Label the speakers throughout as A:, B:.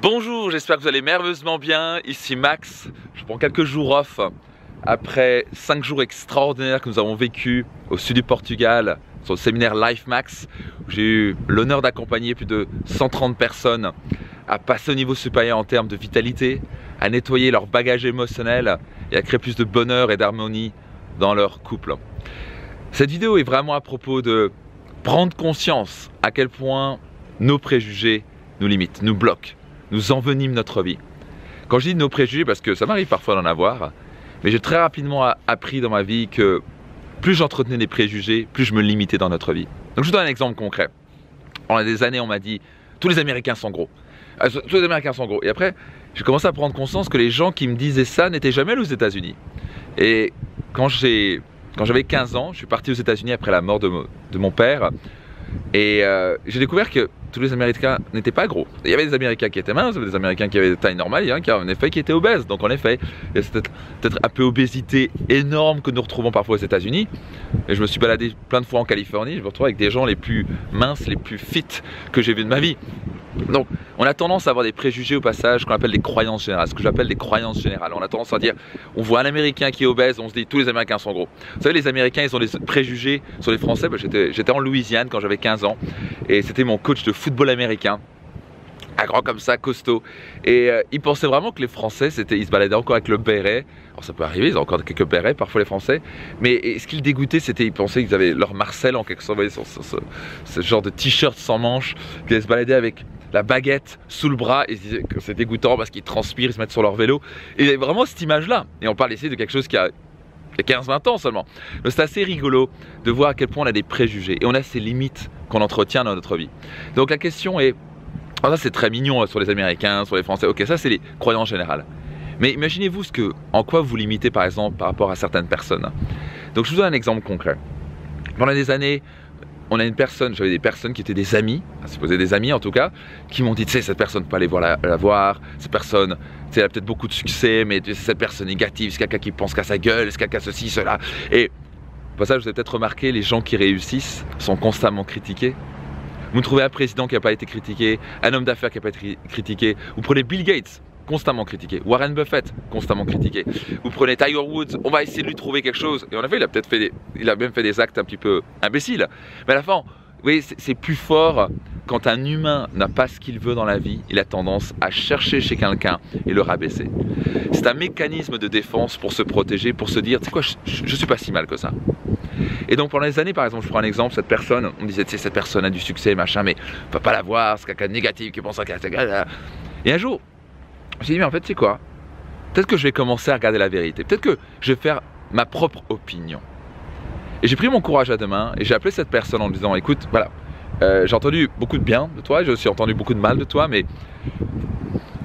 A: Bonjour, j'espère que vous allez merveilleusement bien. Ici Max, je prends quelques jours off après 5 jours extraordinaires que nous avons vécu au sud du Portugal sur le séminaire Life Max. J'ai eu l'honneur d'accompagner plus de 130 personnes à passer au niveau supérieur en termes de vitalité, à nettoyer leur bagage émotionnel et à créer plus de bonheur et d'harmonie dans leur couple. Cette vidéo est vraiment à propos de prendre conscience à quel point nos préjugés nous limitent, nous bloquent nous enveniment notre vie. Quand je dis nos préjugés, parce que ça m'arrive parfois d'en avoir, mais j'ai très rapidement appris dans ma vie que plus j'entretenais des préjugés, plus je me limitais dans notre vie. Donc je vous donne un exemple concret. Pendant des années, on m'a dit tous les Américains sont gros. Euh, tous les Américains sont gros. Et après, j'ai commencé à prendre conscience que les gens qui me disaient ça n'étaient jamais allés aux États-Unis. Et quand j'ai quand j'avais 15 ans, je suis parti aux États-Unis après la mort de, de mon père. Et euh, j'ai découvert que tous les Américains n'étaient pas gros. Il y avait des Américains qui étaient minces, des Américains qui avaient des tailles normales, il y en a en effet qui étaient obèses. Donc en effet, il y a peut-être un peu obésité énorme que nous retrouvons parfois aux États-Unis. Et je me suis baladé plein de fois en Californie, je me retrouve avec des gens les plus minces, les plus fit que j'ai vu de ma vie. Donc, on a tendance à avoir des préjugés au passage qu'on appelle des croyances générales, ce que j'appelle des croyances générales. On a tendance à dire, on voit un Américain qui est obèse, on se dit tous les Américains sont gros. Vous savez, les Américains, ils ont des préjugés sur les Français. J'étais en Louisiane quand j'avais 15 ans et c'était mon coach de football américain un grand comme ça, costaud. Et euh, ils pensaient vraiment que les Français, c'était, ils se baladaient encore avec le béret. Alors ça peut arriver, ils ont encore quelques bérets, parfois les Français. Mais ce qui le dégoûtait, c'était ils pensaient qu'ils avaient leur Marcel en quelque sorte, ce, genre de t-shirt sans manches, qu'ils se baladaient avec la baguette sous le bras et que c'est dégoûtant parce qu'ils transpirent, ils se mettent sur leur vélo. Et vraiment cette image-là. Et on parle ici de quelque chose qui a 15-20 ans seulement. Donc c'est assez rigolo de voir à quel point on a des préjugés et on a ces limites qu'on entretient dans notre vie. Donc la question est, alors ça c'est très mignon hein, sur les Américains, sur les Français, ok ça c'est les croyances générales. Mais imaginez-vous ce que, en quoi vous limitez par exemple par rapport à certaines personnes. Donc je vous donne un exemple concret. Pendant des années, on a une personne, j'avais des personnes qui étaient des amis, supposé des amis en tout cas, qui m'ont dit, tu sais, cette personne peut aller voir la, voir, cette personne, tu sais, elle a peut-être beaucoup de succès, mais c'est cette personne négative, c'est quelqu'un qui pense qu'à sa gueule, c'est quelqu'un ceci, cela. Et pour ça, vous avez peut-être remarqué, les gens qui réussissent sont constamment critiqués. Vous trouvez un président qui n'a pas été critiqué, un homme d'affaires qui n'a pas été critiqué. Vous prenez Bill Gates, constamment critiqué. Warren Buffett, constamment critiqué. Vous prenez Tiger Woods, on va essayer de lui trouver quelque chose. Et en effet, il a peut-être fait des, il a même fait des actes un petit peu imbéciles. Mais à la fin, voyez, c'est plus fort quand un humain n'a pas ce qu'il veut dans la vie, il a tendance à chercher chez quelqu'un et le rabaisser. C'est un mécanisme de défense pour se protéger, pour se dire, tu sais quoi, je, ne suis pas si mal que ça. Et donc pendant les années, par exemple, je prends un exemple, cette personne, on disait, tu sais, cette personne a du succès, machin, mais on va pas la voir, c'est quelqu'un de négatif qui pense à. Et un jour, je me suis dit, mais en fait, c'est quoi? Peut-être que je vais commencer à regarder la vérité. Peut-être que je vais faire ma propre opinion. Et j'ai pris mon courage à deux mains et j'ai appelé cette personne en lui disant, écoute, voilà, euh, j'ai entendu beaucoup de bien de toi, j'ai aussi entendu beaucoup de mal de toi, mais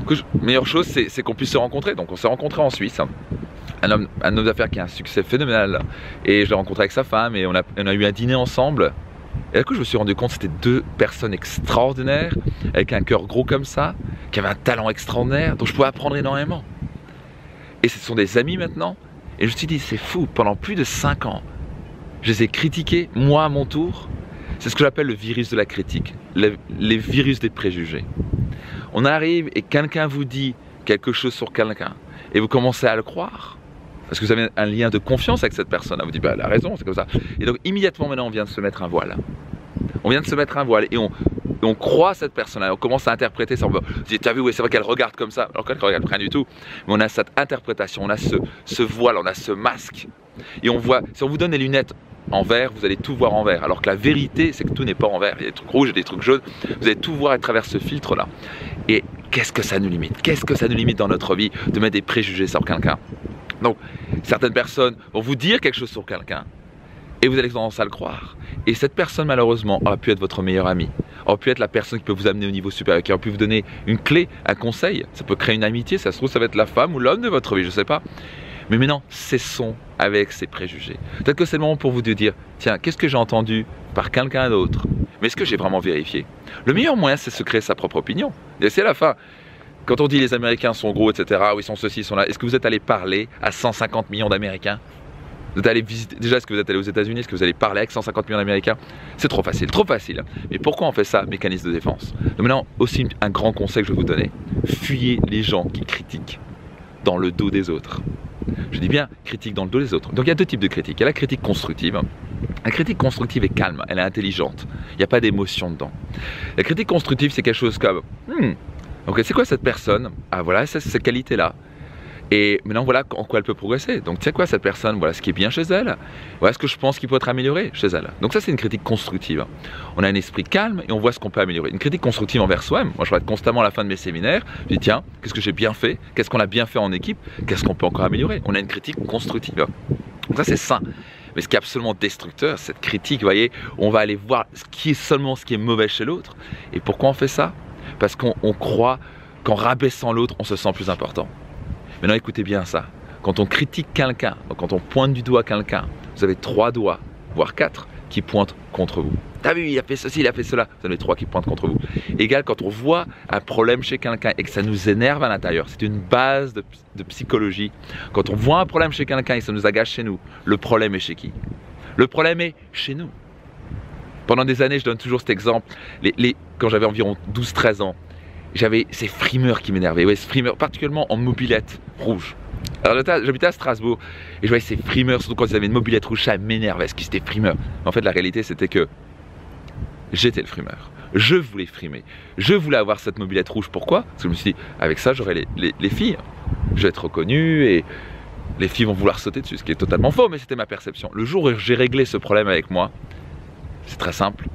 A: la meilleure chose, c'est qu'on puisse se rencontrer. Donc on s'est rencontrés en Suisse. Un homme, un homme d'affaires qui a un succès phénoménal. Et je l'ai rencontré avec sa femme et on a, on a eu un dîner ensemble. Et du coup, je me suis rendu compte que c'était deux personnes extraordinaires, avec un cœur gros comme ça, qui avaient un talent extraordinaire, dont je pouvais apprendre énormément. Et ce sont des amis maintenant. Et je me suis dit, c'est fou, pendant plus de 5 ans, je les ai critiqués, moi à mon tour. C'est ce que j'appelle le virus de la critique, les virus des préjugés. On arrive et quelqu'un vous dit quelque chose sur quelqu'un et vous commencez à le croire. Parce que vous avez un lien de confiance avec cette personne. Elle vous dit, bah, elle a raison, c'est comme ça. Et donc, immédiatement, maintenant, on vient de se mettre un voile. On vient de se mettre un voile et on, on croit cette personne-là, on commence à interpréter ça. On dit, t'as vu, oui, c'est vrai qu'elle regarde comme ça, alors qu'elle ne regarde rien du tout. Mais on a cette interprétation, on a ce, ce voile, on a ce masque. Et on voit, si on vous donne des lunettes en vert, vous allez tout voir en vert. Alors que la vérité, c'est que tout n'est pas en vert. Il y a des trucs rouges et des trucs jaunes. Vous allez tout voir à travers ce filtre-là. Et qu'est-ce que ça nous limite? Qu'est-ce que ça nous limite dans notre vie de mettre des préjugés sur quelqu'un? Donc, certaines personnes vont vous dire quelque chose sur quelqu'un et vous allez tendance à le croire. Et cette personne, malheureusement, aurait pu être votre meilleur ami, aurait pu être la personne qui peut vous amener au niveau supérieur, qui aurait pu vous donner une clé, un conseil. Ça peut créer une amitié, ça se trouve, ça va être la femme ou l'homme de votre vie, je ne sais pas. Mais maintenant, cessons avec ces préjugés. Peut-être que c'est le moment pour vous de dire, tiens, qu'est-ce que j'ai entendu par quelqu'un d'autre? Mais est-ce que j'ai vraiment vérifié? Le meilleur moyen, c'est de se créer sa propre opinion. Et c'est la fin. Quand on dit les Américains sont gros, etc., ou ils sont ceci, ils sont là, est-ce que vous êtes allé parler à 150 millions d'Américains? Vous êtes allé visiter, déjà, est-ce que vous êtes allé aux États-Unis? Est-ce que vous allez parler avec 150 millions d'Américains? C'est trop facile, trop facile. Mais pourquoi on fait ça Mécanisme de défense? Donc maintenant, aussi un grand conseil que je vais vous donner fuyez les gens qui critiquent dans le dos des autres. Je dis bien critique dans le dos des autres. Donc il y a deux types de critiques. Il y a la critique constructive. La critique constructive est calme, elle est intelligente. Il n'y a pas d'émotion dedans. La critique constructive, c'est quelque chose comme hmm, donc c'est quoi cette personne Ah voilà, c'est cette qualité-là. Et maintenant, voilà en quoi elle peut progresser. Donc, tu sais quoi, cette personne, voilà ce qui est bien chez elle, voilà ce que je pense qu'il peut être amélioré chez elle. Donc, ça, c'est une critique constructive. On a un esprit calme et on voit ce qu'on peut améliorer. Une critique constructive envers soi-même. Moi, je regarde constamment à la fin de mes séminaires. Je dis, tiens, qu'est-ce que j'ai bien fait? Qu'est-ce qu'on a bien fait en équipe? Qu'est-ce qu'on peut encore améliorer? On a une critique constructive. Donc, ça, c'est sain. Mais ce qui est absolument destructeur, cette critique, vous voyez, on va aller voir ce qui est seulement ce qui est mauvais chez l'autre. Et pourquoi on fait ça? Parce qu'on croit qu'en rabaissant l'autre, on se sent plus important. Maintenant, écoutez bien ça. Quand on critique quelqu'un, quand on pointe du doigt quelqu'un, vous avez trois doigts, voire quatre, qui pointent contre vous. T'as vu, il a fait ceci, il a fait cela. Vous avez trois qui pointent contre vous. Égal, quand on voit un problème chez quelqu'un et que ça nous énerve à l'intérieur, c'est une base de, psychologie. Quand on voit un problème chez quelqu'un et que ça nous agace chez nous, le problème est chez qui? Le problème est chez nous. Pendant des années, je donne toujours cet exemple. Quand j'avais environ 12-13 ans, j'avais ces frimeurs qui m'énervaient. Ouais, ces frimeurs, particulièrement en mobilette rouge. Alors j'habitais à Strasbourg et je voyais ces frimeurs, surtout quand ils avaient une mobilette rouge, ça m'énervait, ce qui c'était frimeur. En fait, la réalité, c'était que j'étais le frimeur. Je voulais frimer. Je voulais avoir cette mobilette rouge. Pourquoi? Parce que je me suis dit, avec ça, j'aurai les, les, filles. Je vais être reconnu et les filles vont vouloir sauter dessus, ce qui est totalement faux, mais c'était ma perception. Le jour où j'ai réglé ce problème avec moi, c'est très simple.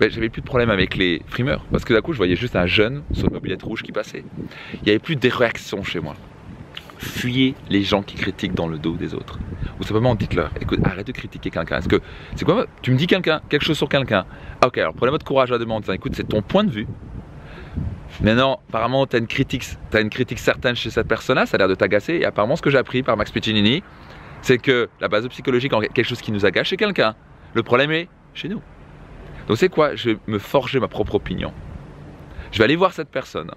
A: Ben, j'avais plus de problème avec les frimeurs. Parce que d'un coup, je voyais juste un jeune sur une mobilette rouge qui passait. Il n'y avait plus de réactions chez moi. Fuyez les gens qui critiquent dans le dos des autres. Ou simplement dites-leur, écoute, arrête de critiquer quelqu'un. Est-ce que c'est quoi Tu me dis quelqu'un, quelque chose sur quelqu'un. Ah, ok, alors prenez votre courage à demander. Écoute, c'est ton point de vue. Maintenant, apparemment, tu as une critique, as une critique certaine chez cette personne-là, ça a l'air de t'agacer. Et apparemment, ce que j'ai appris par Max Piccinini, c'est que la base psychologique, quelque chose qui nous agace chez quelqu'un, le problème est chez nous. Donc c'est quoi? Je vais me forger ma propre opinion. Je vais aller voir cette personne.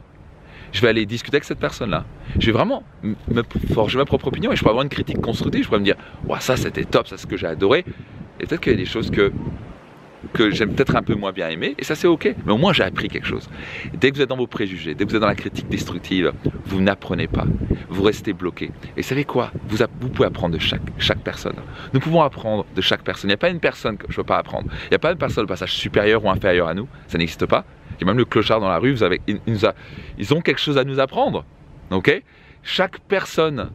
A: Je vais aller discuter avec cette personne-là. Je vais vraiment me forger ma propre opinion et je peux avoir une critique constructive. Je peux me dire, ça c'était top, ça c'est ce que j'ai adoré. Et peut-être qu'il y a des choses que que j'aime peut-être un peu moins bien aimé, et ça c'est ok, mais au moins j'ai appris quelque chose. Dès que vous êtes dans vos préjugés, dès que vous êtes dans la critique destructive, vous n'apprenez pas, vous restez bloqué. Et savez quoi? Vous, pouvez apprendre de chaque, chaque personne. Nous pouvons apprendre de chaque personne. Il n'y a pas une personne que je ne peux pas apprendre. Il n'y a pas une personne de passage supérieur ou inférieur à nous, ça n'existe pas. Il y a même le clochard dans la rue, vous avez, ils, ont quelque chose à nous apprendre. Ok? Chaque personne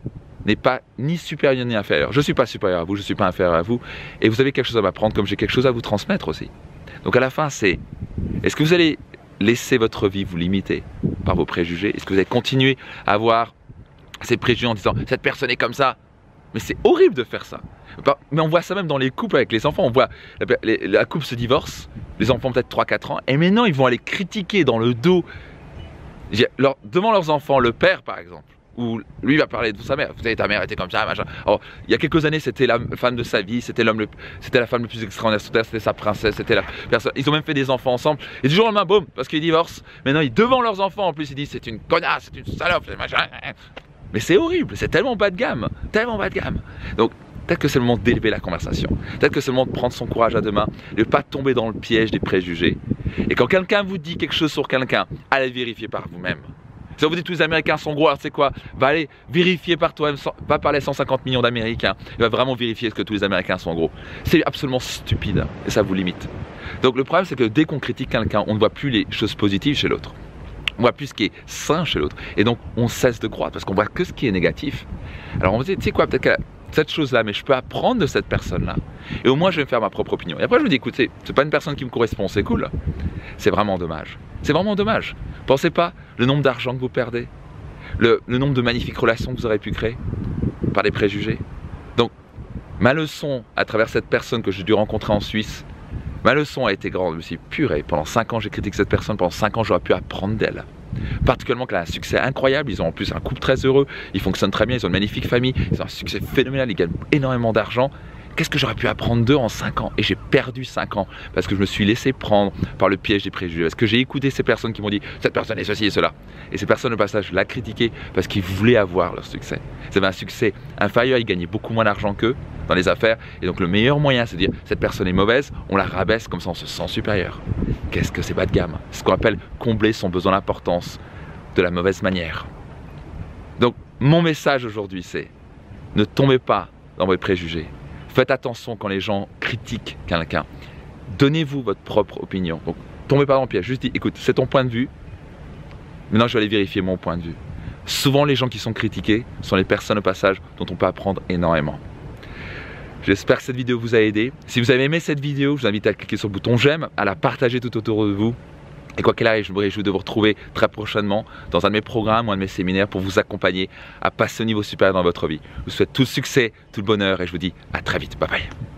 A: n'est pas ni supérieur ni inférieur. Je ne suis pas supérieur à vous, je ne suis pas inférieur à vous. Et vous avez quelque chose à m'apprendre comme j'ai quelque chose à vous transmettre aussi. Donc à la fin, c'est est-ce que vous allez laisser votre vie vous limiter par vos préjugés? Est-ce que vous allez continuer à avoir ces préjugés en disant cette personne est comme ça? Mais c'est horrible de faire ça. Mais on voit ça même dans les couples avec les enfants. On voit la, couple se divorce, les enfants peut-être 3-4 ans, et maintenant ils vont aller critiquer dans le dos, devant leurs enfants, le père par exemple où lui va parler de sa mère. Vous savez, ta mère était comme ça, machin. il y a quelques années, c'était la femme de sa vie, c'était l'homme, c'était la femme le plus extraordinaire c'était sa princesse, c'était la personne. Ils ont même fait des enfants ensemble. Et du jour au lendemain, boum, parce qu'ils divorcent. Maintenant, ils devant leurs enfants, en plus, ils disent c'est une connasse, c'est une salope, machin. Mais c'est horrible, c'est tellement bas de gamme, tellement bas de gamme. Donc, peut-être que c'est le moment d'élever la conversation. Peut-être que c'est le moment de prendre son courage à deux mains, de ne pas tomber dans le piège des préjugés. Et quand quelqu'un vous dit quelque chose sur quelqu'un, allez vérifier par vous-même. Si on vous dit tous les Américains sont gros, alors c'est quoi Va aller vérifier par toi-même, pas par les 150 millions d'Américains. Il va vraiment vérifier ce que tous les Américains sont gros. C'est absolument stupide et ça vous limite. Donc le problème, c'est que dès qu'on critique quelqu'un, on ne voit plus les choses positives chez l'autre. On voit plus ce qui est sain chez l'autre. Et donc on cesse de croire parce qu'on voit que ce qui est négatif. Alors on se dit, tu sais quoi, cette chose-là, mais je peux apprendre de cette personne-là. Et au moins, je vais me faire ma propre opinion. Et après, je me dis, écoutez, c'est pas une personne qui me correspond, c'est cool. C'est vraiment dommage. C'est vraiment dommage. Pensez pas le nombre d'argent que vous perdez, le, nombre de magnifiques relations que vous aurez pu créer par des préjugés. Donc, ma leçon à travers cette personne que j'ai dû rencontrer en Suisse, ma leçon a été grande. Je me suis dit, purée, pendant 5 ans, j'ai critiqué cette personne, pendant 5 ans, j'aurais pu apprendre d'elle. Particulièrement qu'elle a un succès incroyable, ils ont en plus un couple très heureux, ils fonctionnent très bien, ils ont une magnifique famille, ils ont un succès phénoménal, ils gagnent énormément d'argent. Qu'est-ce que j'aurais pu apprendre d'eux en 5 ans? Et j'ai perdu 5 ans parce que je me suis laissé prendre par le piège des préjugés. Parce que j'ai écouté ces personnes qui m'ont dit cette personne est ceci et cela? Et ces personnes au passage, l'ai critiqué parce qu'ils voulaient avoir leur succès. Ils avaient un succès inférieur, ils gagnaient beaucoup moins d'argent qu'eux dans les affaires. Et donc le meilleur moyen, c'est de dire cette personne est mauvaise, on la rabaisse comme ça on se sent supérieur. Qu'est-ce que c'est bas de gamme? Ce qu'on appelle combler son besoin d'importance de la mauvaise manière. Donc mon message aujourd'hui c'est ne tombez pas dans vos préjugés. Faites attention quand les gens critiquent quelqu'un. Donnez-vous votre propre opinion. Donc tombez pas dans le piège. Juste dites écoute, c'est ton point de vue. Maintenant je vais aller vérifier mon point de vue. Souvent les gens qui sont critiqués sont les personnes au passage dont on peut apprendre énormément. J'espère que cette vidéo vous a aidé. Si vous avez aimé cette vidéo, je vous invite à cliquer sur le bouton j'aime, à la partager tout autour de vous. Et quoi qu'il arrive, je me réjouis de vous retrouver très prochainement dans un de mes programmes ou un de mes séminaires pour vous accompagner à passer au niveau supérieur dans votre vie. Je vous souhaite tout le succès, tout le bonheur et je vous dis à très vite. Bye bye.